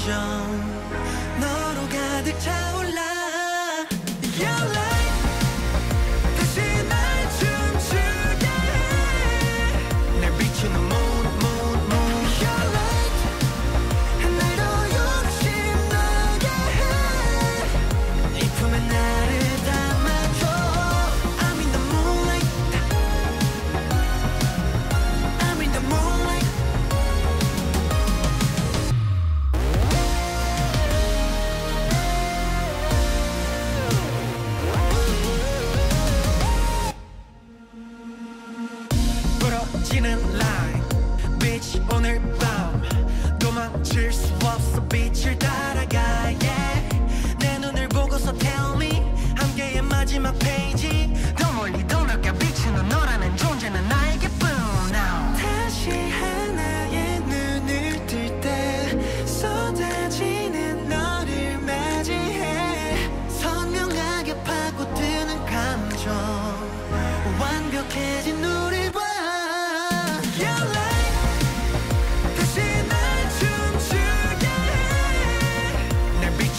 감정 너로 가득 차